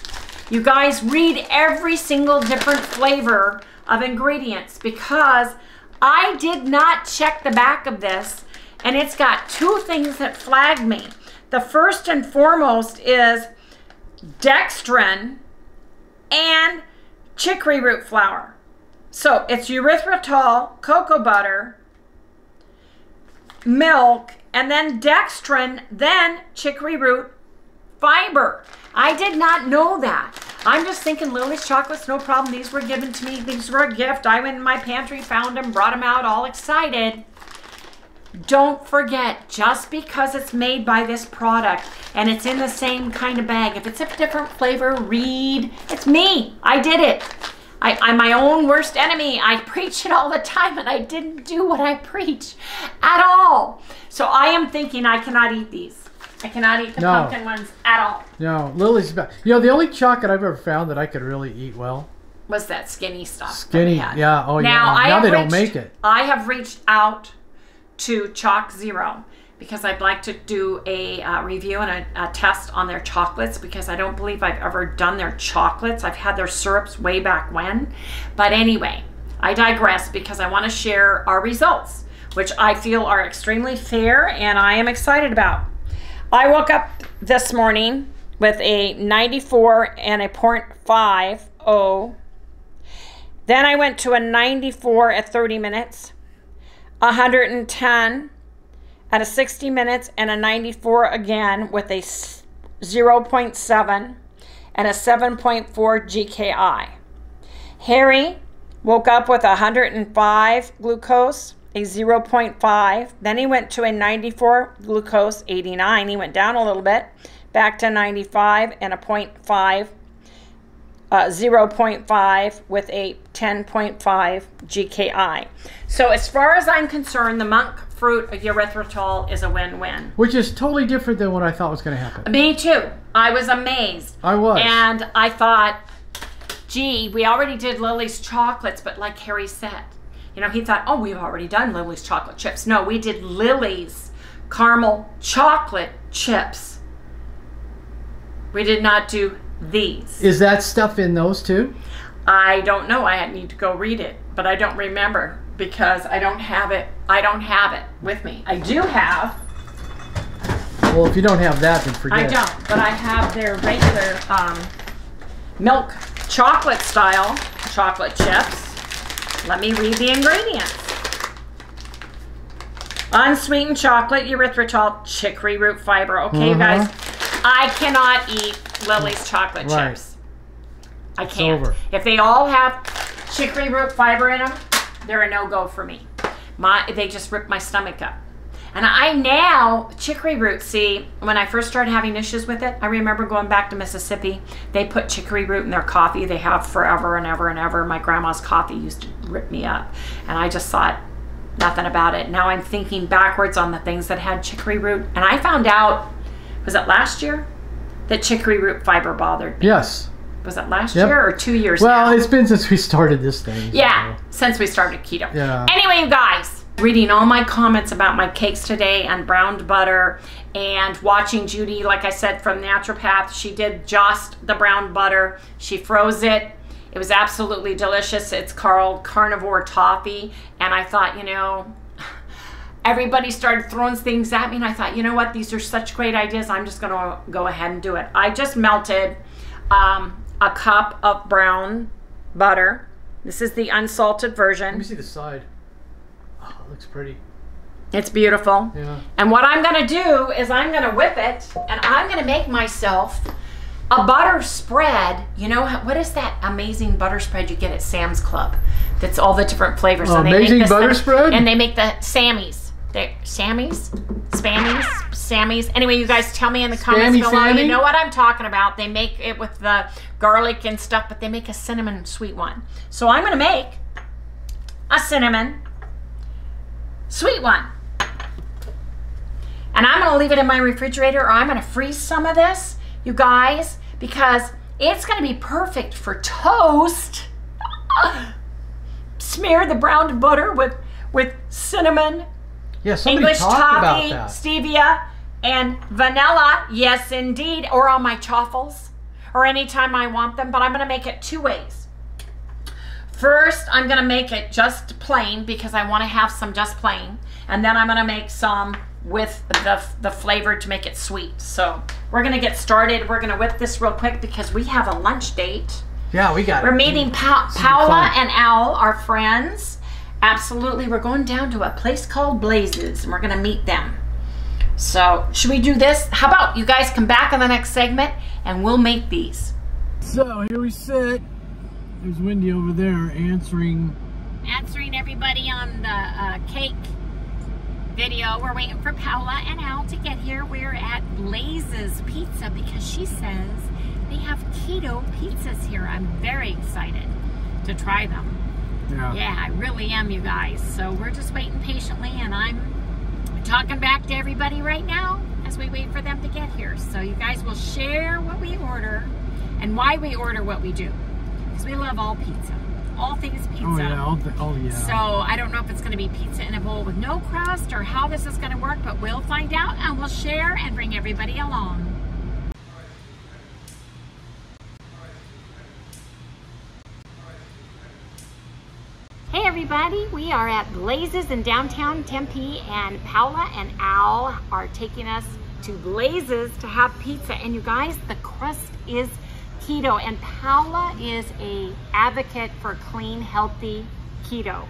you guys read every single different flavor of ingredients because I did not check the back of this and it's got two things that flagged me. The first and foremost is dextrin and chicory root flour. So it's erythritol, cocoa butter, milk, and then dextrin, then chicory root fiber. I did not know that. I'm just thinking Lily's chocolates, no problem. These were given to me. These were a gift. I went in my pantry, found them, brought them out, all excited. Don't forget, just because it's made by this product and it's in the same kind of bag, if it's a different flavor, read. It's me. I did it. I, I'm my own worst enemy. I preach it all the time and I didn't do what I preach at all. So I am thinking I cannot eat these. I cannot eat the
No.
pumpkin ones at all.
No, Lily's about. You know, the only chocolate I've ever found that I could really eat well.
Was that skinny stuff?
Skinny, yeah, oh, yeah.
now, I
Now
have
they don't make it.
I have reached out to ChocZero because I'd like to do a uh, review and a, a test on their chocolates because I don't believe I've ever done their chocolates. I've had their syrups way back when. But anyway, I digress because I want to share our results, which I feel are extremely fair and I am excited about. I woke up this morning with a 94 and a 0.50. Then I went to a 94 at 30 minutes, 110 at a 60 minutes, and a 94 again with a 0.7 and a 7.4 GKI. Harry woke up with 105 glucose, a 0.5. Then he went to a 94 glucose, 89. He went down a little bit, back to 95 and a 0.5, uh, 0.5 with a 10.5 GKI. So as far as I'm concerned, the monk fruit erythritol is a win-win.
Which is totally different than what I thought was going to happen.
Me too. I was amazed.
I was.
And I thought, gee, we already did Lily's chocolates, but like Harry said, you know, he thought, oh, we've already done Lily's chocolate chips. No, we did Lily's caramel chocolate chips. We did not do these.
Is that stuff in those too?
I don't know. I need to go read it, but I don't remember because I don't have it. I don't have it with me. I do have.
Well, if you don't have that, then forget.
I don't, but I have their regular um, milk chocolate style chocolate chips. Let me read the ingredients. Unsweetened chocolate, erythritol, chicory root fiber. Okay, mm -hmm. you guys, mm-hmm. I cannot eat Lily's chocolate right. chips. I can't. If they all have chicory root fiber in them, they're a no-go for me. My, they just rip my stomach up. And I now, chicory root, see, when I first started having issues with it, I remember going back to Mississippi. They put chicory root in their coffee. They have forever and ever and ever. My grandma's coffee used to rip me up. And I just thought nothing about it. Now I'm thinking backwards on the things that had chicory root. And I found out, was it last year, that chicory root fiber bothered me.
Yes
was it last yep. year or two years ago?
well
now?
it's been since we started this thing
yeah since we started keto.
Yeah.
Anyway you guys reading all my comments about my cakes today and browned butter and watching Judy like I said from naturopath she did just the brown butter. She froze it. It was absolutely delicious. It's called carnivore toffee. And I thought you know <sighs> everybody started throwing things at me and I thought you know what? These are such great ideas. I'm just gonna go ahead and do it. I just melted um, a cup of brown butter. This is the unsalted version.
Let me see the side. Oh, it looks pretty.
It's beautiful.
Yeah.
And what I'm going to do is I'm going to whip it and I'm going to make myself a butter spread. You know, what is that amazing butter spread you get at Sam's Club? That's all the different flavors.
Oh, amazing butter spread?
And they make the Sammy's. They're Sammy's? Spammies? Sammy's? Anyway, you guys tell me in the comments Spammy, below. Sammy? You know what I'm talking about. They make it with the garlic and stuff, but they make a cinnamon sweet one. So I'm going to make a cinnamon sweet one. And I'm going to leave it in my refrigerator or I'm going to freeze some of this, you guys, because it's going to be perfect for toast. <laughs> Smear the browned butter with, with cinnamon
yeah, English toffee,
stevia, and vanilla. Yes, indeed. Or on my chaffles, or anytime I want them. But I'm going to make it two ways. First, I'm going to make it just plain because I want to have some just plain. And then I'm going to make some with the, the flavor to make it sweet. So we're going to get started. We're going to whip this real quick because we have a lunch date.
Yeah, we got it.
We're meeting pa Paula and Al, our friends. Absolutely. We're going down to a place called Blazes and we're going to meet them. So, should we do this? How about you guys come back in the next segment and we'll make these.
So, here we sit. There's Wendy over there answering.
Answering everybody on the uh, cake video. We're waiting for Paula and Al to get here. We're at Blazes Pizza because she says they have keto pizzas here. I'm very excited to try them.
Yeah.
Yeah, I really am, you guys. So we're just waiting patiently, and I'm talking back to everybody right now as we wait for them to get here. So you guys will share what we order and why we order what we do. Because we love all pizza. All things oh, pizza. Oh,
yeah. All oh, yeah.
So I don't know if it's going to be pizza in a bowl with no crust or how this is going to work, but we'll find out and we'll share and bring everybody along. Hey everybody, we are at Blazes in downtown Tempe and Paula and Al are taking us to Blazes to have pizza. And you guys, the crust is keto and Paula is a advocate for clean, healthy keto.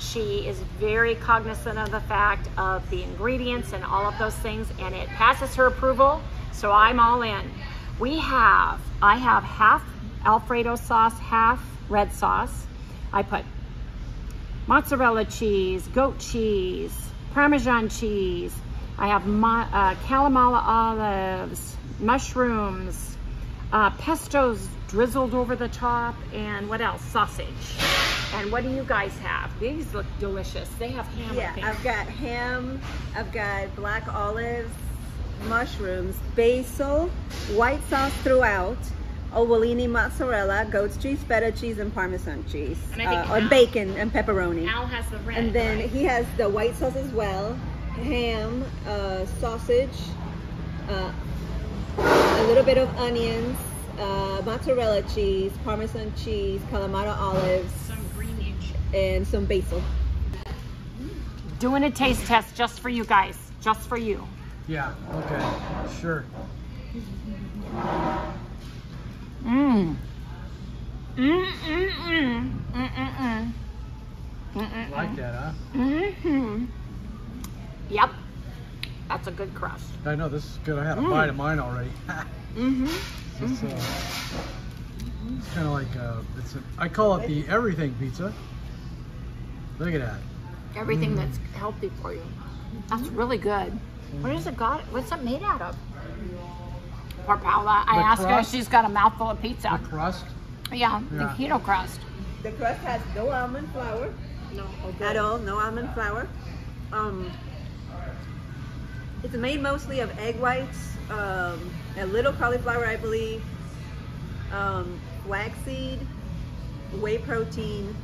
She is very cognizant of the fact of the ingredients and all of those things and it passes her approval, so I'm all in. We have, I have half Alfredo sauce, half red sauce. I put mozzarella cheese, goat cheese, Parmesan cheese. I have uh, Kalamata olives, mushrooms, uh, pesto's drizzled over the top, and what else? Sausage. And what do you guys have? These look delicious. They have ham.
Yeah. I've got ham, I've got black olives, mushrooms, basil, white sauce throughout, ovolini mozzarella, goat's cheese, feta cheese, and parmesan cheese.
And
uh, or
Al-
bacon and pepperoni.
Al has the red.
and then
right?
he has the white sauce as well, ham, uh, sausage, uh, a little bit of onions, uh, mozzarella cheese, parmesan cheese, Kalamata olives,
some green inch.
and some basil.
Doing a taste test just for you guys, just for you.
Yeah. Okay. Sure.
Mmm. Mmm, mm, mm. Mm, mm, mm. Mm, mm,
Like that, huh?
mm. Yep. That's a good crust.
I know this is good. I had a
Mm.
bite of mine already. <laughs>
Mm-hmm.
It's, uh, it's kind of like uh, it's. A, I call it the everything pizza. Look at that.
Everything that's healthy for you. That's really good. What is it got? What's it made out of? Poor Paula. I
The
asked her.
crust?
She's got a mouthful of pizza.
The crust.
Yeah,
Yeah.
the keto crust.
The crust has no almond flour
No, Okay.
at all, no almond flour. Um, it's made mostly of egg whites, um, a little cauliflower, I believe, um, flaxseed, whey protein,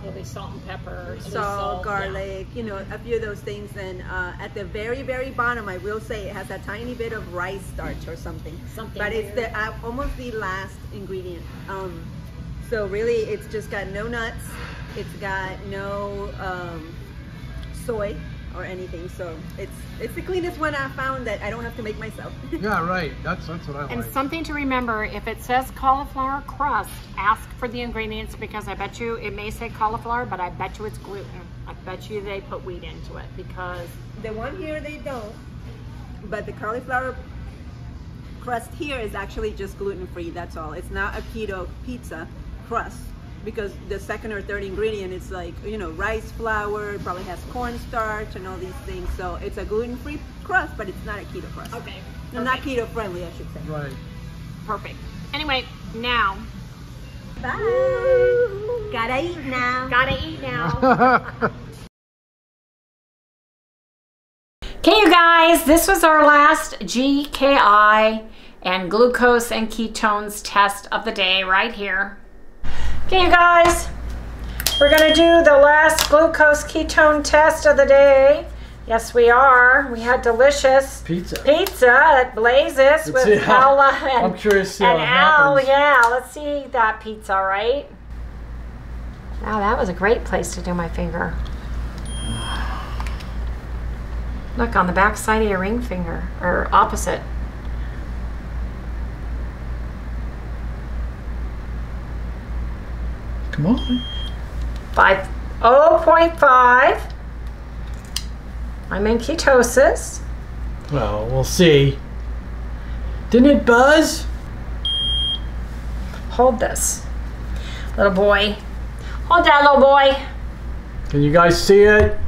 Probably salt and pepper.
salt, garlic, you know, a few of those things. And uh, at the very, very bottom, I will say it has a tiny bit of rice starch or something.
Something
But it's
weird.
the uh, almost the last ingredient. Um, so really, it's just got no nuts. It's got no um, soy or anything. So it's it's the cleanest one I found that I don't have to make myself. <laughs>
Yeah, right. That's that's what I
And
like.
And something to remember, if it says cauliflower crust, ask for the ingredients because I bet you it may say cauliflower, but I bet you it's gluten. I bet you they put wheat into it because
The one here they don't, but the cauliflower crust here is actually just gluten free. That's all. It's not a keto pizza crust because the second or third ingredient is like you know rice flour. It probably has cornstarch and all these things. So it's a gluten free crust, but it's not a keto crust.
okay,
And not keto friendly, I should say.
right.
perfect. Anyway, now
Bye. Gotta eat now.
gotta eat now. <laughs> Okay, you guys, this was our last GKI and glucose and ketones test of the day right here. Okay, you guys, we're gonna do the last glucose ketone test of the day. Yes, we are. We had delicious
Pizza.
pizza at Blazes with Paula and,
I'm curious to see
and Al.
happens.
Yeah, let's see that pizza, right? Wow, that was a great place to do my finger. Look on the back side of your ring finger, or opposite.
Come on.
Five, 0.5. I'm in ketosis.
Well, we'll see. Didn't it buzz?
Hold this, little boy. Hold that, little boy.
Can you guys see it?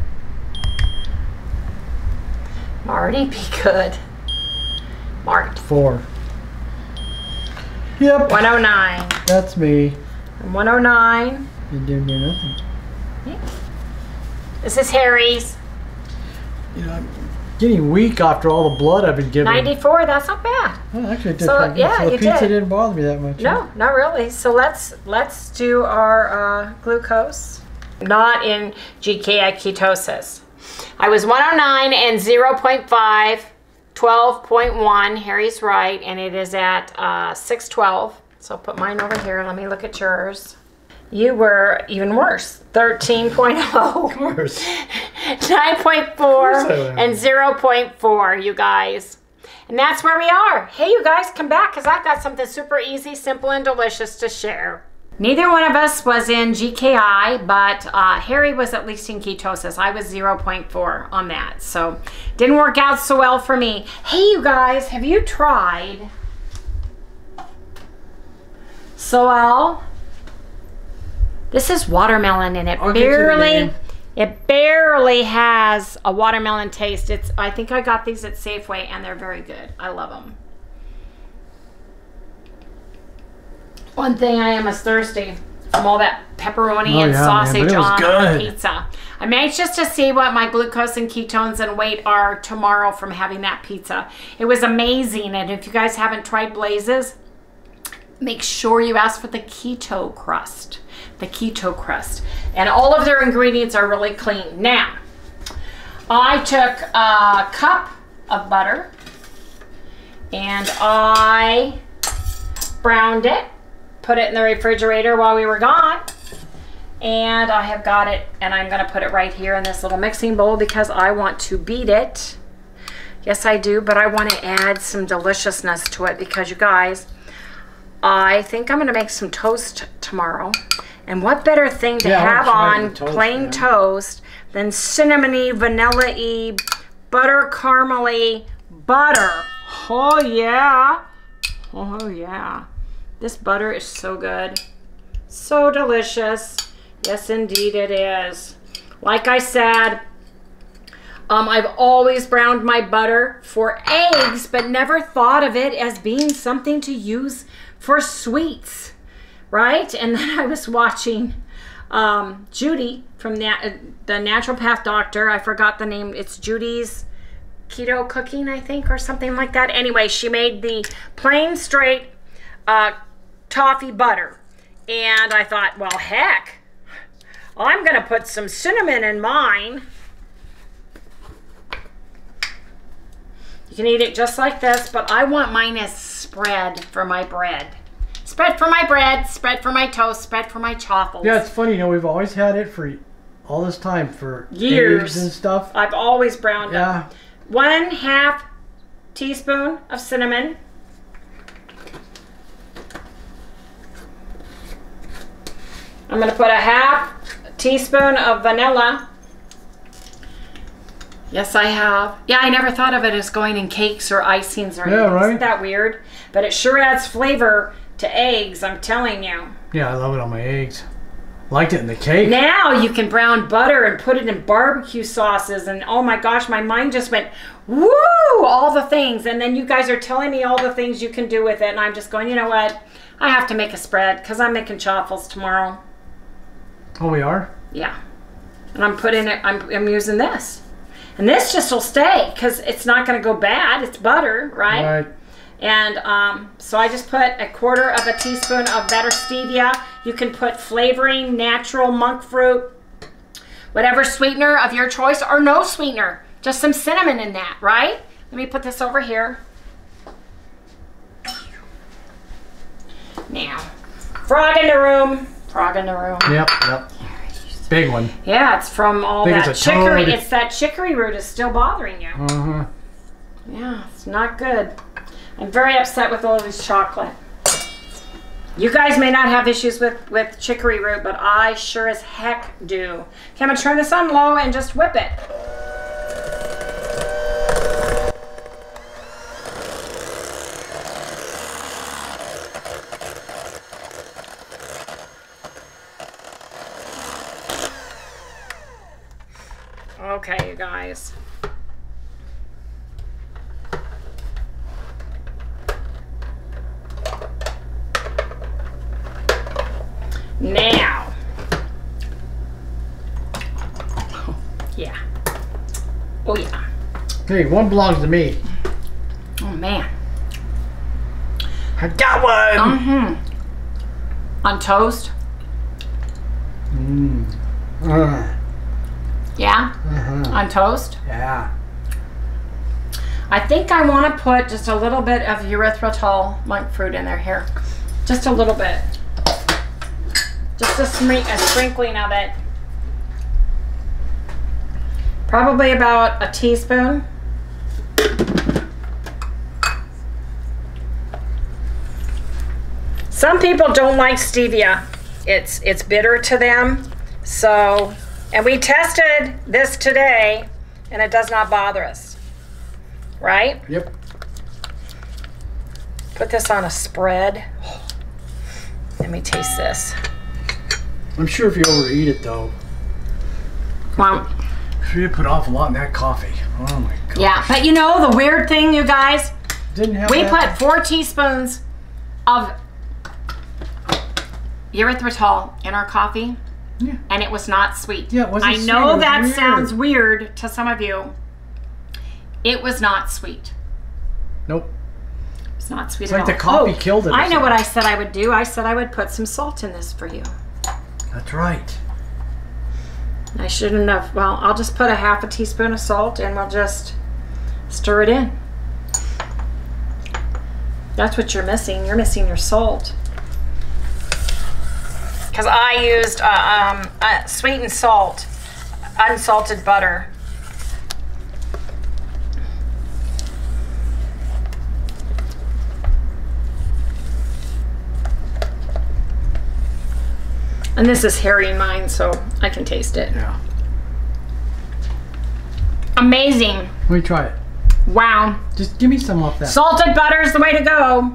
Marty, be good. Mart,
Four. Yep.
109.
That's me.
I'm 109.
You didn't do nothing.
This is Harry's.
You know, I'm getting weak after all the blood I've been given.
94. That's not bad.
Oh, actually, it did.
So, yeah,
so the
you
pizza
did.
didn't bother me that much.
No, not really. So let's let's do our uh, glucose. Not in GKI ketosis. I was 109 and 0.5, 12.1. Harry's right, and it is at uh, 612. So I'll put mine over here. Let me look at yours. You were even worse, 13.0. <laughs>
Worse.
9.4
I
and 0.4, you guys. And that's where we are. Hey, you guys, come back because I've got something super easy, simple, and delicious to share. Neither one of us was in GKI, but uh, Harry was at least in ketosis. I was 0.4 on that. So didn't work out so well for me. Hey, you guys, have you tried Soel This is watermelon and it
I'll get you the
barely it barely has a watermelon taste. It's I think I got these at Safeway and they're very good. I love them. One thing I am is thirsty from all that pepperoni
Oh,
and
yeah,
sausage
was
on
good.
pizza. I'm anxious to see what my glucose and ketones and weight are tomorrow from having that pizza. It was amazing, and if you guys haven't tried Blazes, make sure you ask for the keto crust. The keto crust. And all of their ingredients are really clean. Now, I took a cup of butter and I browned it, put it in the refrigerator while we were gone. And I have got it, and I'm going to put it right here in this little mixing bowl because I want to beat it. Yes, I do, but I want to add some deliciousness to it because you guys, I think I'm going to make some toast tomorrow. And what better thing to
Yeah,
have on
toast,
plain
man.
toast than cinnamony, vanilla-y, butter caramely butter? Oh, yeah. Oh, yeah. This butter is so good. So delicious. Yes, indeed it is. Like I said, um, I've always browned my butter for eggs, but never thought of it as being something to use for sweets, right? And <laughs> then I was watching um, Judy from Na- uh, the Naturopath Doctor. I forgot the name. It's Judy's Keto Cooking, I think, or something like that. Anyway, she made the plain straight uh, toffee butter. And I thought, well, heck, I'm going to put some cinnamon in mine. You can eat it just like this, but I want mine as spread for my bread. Spread for my bread, spread for my toast, spread for my chaffles.
Yeah, it's funny. You know, we've always had it for all this time for
Years.
and stuff.
I've always browned.
Yeah.
One half teaspoon of cinnamon. I'm going to put a half teaspoon of vanilla. Yes, I have. Yeah, I never thought of it as going in cakes or icings or anything.
Yeah, right.
Isn't that weird? But it sure adds flavor to eggs, I'm telling you.
Yeah, I love it on my eggs. Liked it in the cake.
Now you can brown butter and put it in barbecue sauces and oh my gosh, my mind just went woo, all the things. And then you guys are telling me all the things you can do with it and I'm just going, you know what? I have to make a spread cuz I'm making chaffles tomorrow.
Oh, we are.
Yeah. And I'm putting it I'm I'm using this. And this just will stay cuz it's not going to go bad. It's butter, right?
Right.
And um, so I just put a quarter of a teaspoon of better stevia. You can put flavoring, natural monk fruit, whatever sweetener of your choice, or no sweetener. Just some cinnamon in that, right? Let me put this over here. Now, frog in the room. Frog in the room.
Yep. Yep. Big one.
Yeah, it's from all that
it's
chicory. It's that chicory root is still bothering you.
Uh huh.
Yeah, it's not good. I'm very upset with all this chocolate. You guys may not have issues with, with chicory root, but I sure as heck do. Okay, I'm gonna turn this on low and just whip it. Okay, you guys. Now. Yeah. Oh, yeah.
Hey, one belongs to me.
Oh, man.
I got one.
Mm-hmm. On toast?
Mm. Uh,
Yeah.
uh-huh.
On toast?
Yeah.
I think I want to put just a little bit of erythritol monk fruit in there here. Just a little bit. Just a, a sprinkling of it. Probably about a teaspoon. Some people don't like stevia. It's it's bitter to them. So, and we tested this today and it does not bother us. Right?
Yep.
Put this on a spread. Let me taste this.
I'm sure if you overeat it though,
Well,
you put off a lot in that coffee. Oh my god.
yeah. But you know the weird thing, you guys?
Didn't have
We
that-
put four teaspoons of erythritol in our coffee,
Yeah.
and it was not sweet.
Yeah, it wasn't
I know
was
that
weird.
sounds weird to some of you. It was not sweet.
Nope.
It's not sweet
It's like the
all.
coffee oh, killed it
I know what I said I would do. I said I would put some salt in this for you.
That's right.
I shouldn't have. Well, I'll just put a half a teaspoon of salt and we'll just stir it in. That's what you're missing. You're missing your salt. Because I used uh, um, uh, sweetened salt, unsalted butter. And this is herring mine, so I can taste it.
Yeah.
Amazing.
Let me try it.
Wow.
Just give me some off that.
Salted butter is the way to go.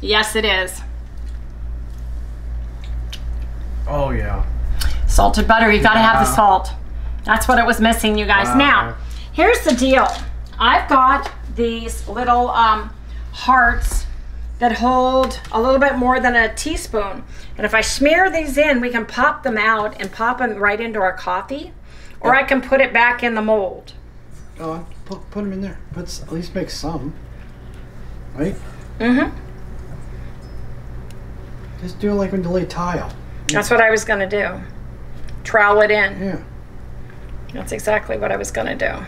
Yes, it is.
Oh yeah.
Salted butter, you gotta have the salt. That's what it was missing, you guys.
Wow.
Now, here's the deal. I've got these little um, hearts that hold a little bit more than a teaspoon. And if I smear these in, we can pop them out and pop them right into our coffee. Or I can put it back in the mold.
Oh, put, put them in there. Put at least make some. Right?
Mm-hmm.
Just do it like when you lay tile.
That's what I was gonna do. Trowel it in.
Yeah.
That's exactly what I was gonna do.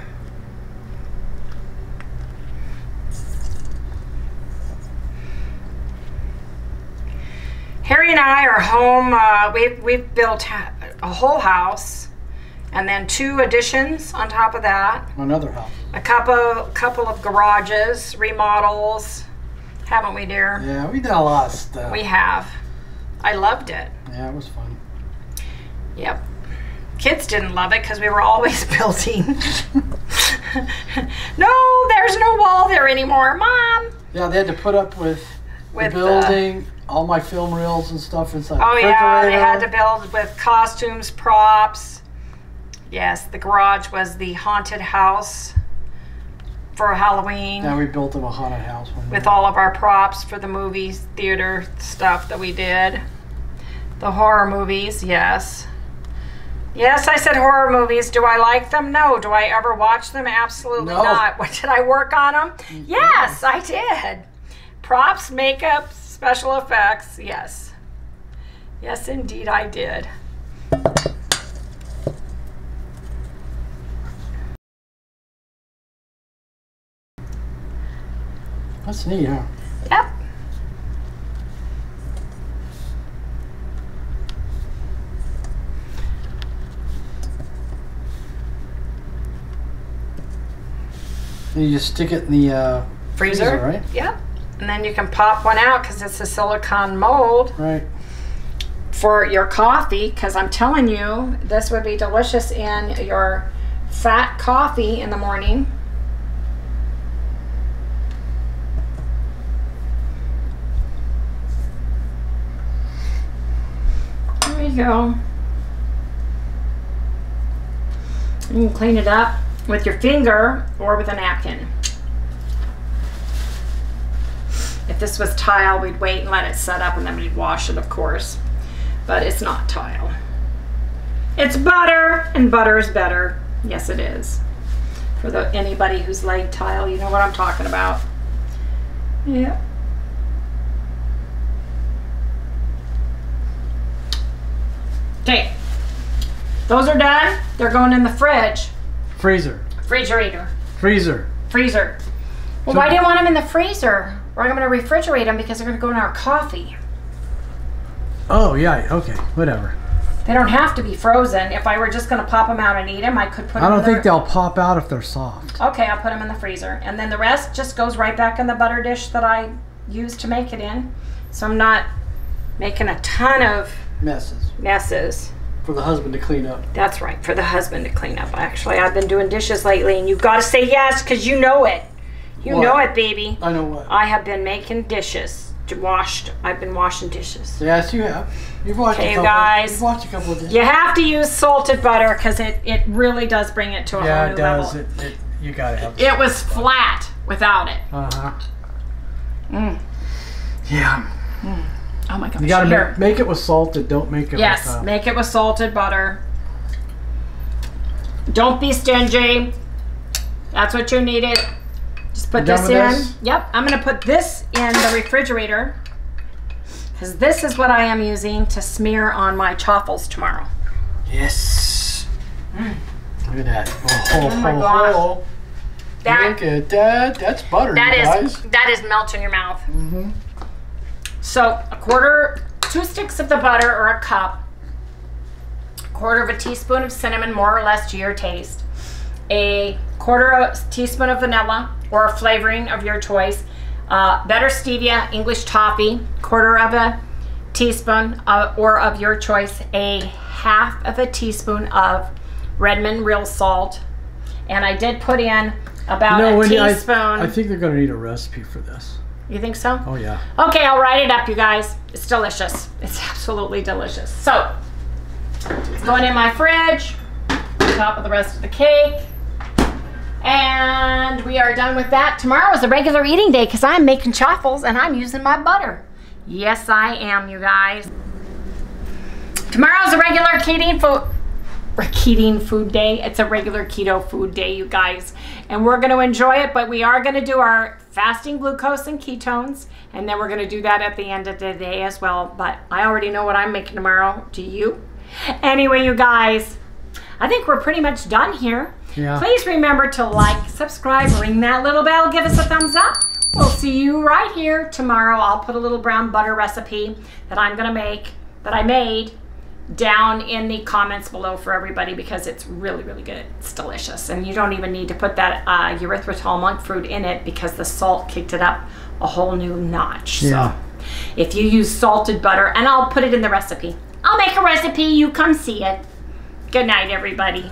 Harry and I are home. Uh, we've we've built a whole house, and then two additions on top of that.
Another house.
A couple couple of garages, remodels, haven't we, dear?
Yeah, we did a lot of stuff.
We have. I loved it.
Yeah, it was fun.
Yep. Kids didn't love it because we were always <laughs> building. no, there's no wall there anymore, Mom.
Yeah, they had to put up with,
With
the
the-
building, all my film reels and stuff inside.
Oh
the
yeah, they had to build with costumes, props. Yes, the garage was the haunted house for Halloween
Yeah, we built them a haunted house
with all of our props for the movies, theater stuff that we did. The horror movies, yes. Yes, I said horror movies. Do I like them? No. Do I ever watch them? Absolutely
No.
not. What <laughs> did I work on them? Mm-hmm. Yes, I did. Props, makeup, special effects. Yes. Yes, indeed, I did.
That's neat, huh?
Yep.
You just stick it in the uh,
Freezer.
freezer, right?
Yep. And then you can pop one out because it's a silicone mold
Right.
for your coffee. Because I'm telling you, this would be delicious in your fat coffee in the morning. There you go. You can clean it up with your finger or with a napkin. If this was tile, we'd wait and let it set up and then we'd wash it, of course. But it's not tile. It's butter, and butter is better. Yes, it is. For the anybody who's laid tile, you know what I'm talking about. Yeah. Okay. Those are done. They're going in the fridge.
Freezer.
Refrigerator.
Freezer.
Freezer. Well, why do you want them in the freezer? We're going to refrigerate them because they're going to go in our coffee.
Oh, yeah. Okay. Whatever.
They don't have to be frozen. If I were just going to pop them out and eat them, I could put
I don't
in
think
the...
they'll pop out if they're soft.
Okay, I'll put them in the freezer. And then the rest just goes right back in the butter dish that I used to make it in. So I'm not making a ton of
Messes
messes.
For the husband to clean up.
That's right, for the husband to clean up. Actually, I've been doing dishes lately, and you've got to say yes because you know it. You
What?
know it, baby.
I know what.
I have been making dishes. washed. I've been washing dishes.
Yes, you have. You've watched
Okay,
a
you
couple.
guys.
You've watched a couple of dishes.
You have to use salted butter because it, it really does bring it to a
Yeah,
whole
it
new
does.
level.
It, it, you gotta have.
It was flat without it.
Uh huh.
Mm.
Yeah.
Oh my gosh.
You gotta
Here.
make, make it with salted. Don't make it
Yes,
with. Uh,
make it with salted butter. Don't be stingy. That's what you needed. Just put this in.
this?
Yep, I'm gonna put this in the refrigerator because this is what I am using to smear on my chaffles tomorrow.
yes. Look at that. Oh,
Oh my
oh,
gosh.
oh.
That
Look at that. That's butter,
that
you
is
guys.
that is melt in your mouth.
Mm-hmm.
So a quarter, two sticks of the butter or a cup, a quarter of a teaspoon of cinnamon, more or less to your taste, a quarter of a teaspoon of vanilla or a flavoring of your choice, uh, better stevia, English toffee, quarter of a teaspoon uh, or of your choice, a half of a teaspoon of Redmond real salt, and I did put in about
know,
a
Wendy, I. I think they're gonna need a recipe for this.
You think so?
Oh yeah.
Okay, I'll write it up, you guys. It's delicious. It's absolutely delicious. So, it's going in my fridge, on top of the rest of the cake. And we are done with that. Tomorrow is a regular eating day because I'm making chaffles and I'm using my butter. Yes, I am, you guys. Tomorrow's a regular keto food. Keto food day. It's a regular keto food day, you guys. And we're going to enjoy it, but we are going to do our fasting glucose and ketones. And then we're going to do that at the end of the day as well. But I already know what I'm making tomorrow. Do you? Anyway, you guys, I think we're pretty much done here.
Yeah.
Please remember to like, subscribe, ring that little bell, give us a thumbs up. We'll see you right here tomorrow. I'll put a little brown butter recipe that I'm going to make, that I made, down in the comments below for everybody because it's really, really good. It's delicious. And you don't even need to put that uh, erythritol monk fruit in it because the salt kicked it up a whole new notch.
Yeah.
So if you use salted butter, and I'll put it in the recipe. I'll make a recipe, you come see it. Good night, everybody.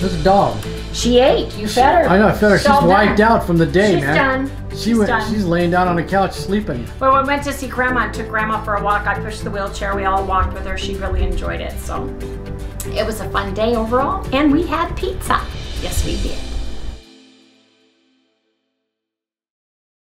There's a dog.
She ate. You fed her.
I know. I fed her. She's wiped out from the day,
She's
man.
done.
She
She's
went.
done.
She's laying down on the couch sleeping.
Well, we went to see Grandma and took Grandma for a walk. I pushed the wheelchair. We all walked with her. She really enjoyed it. So it was a fun day overall. And we had pizza. Yes, we did.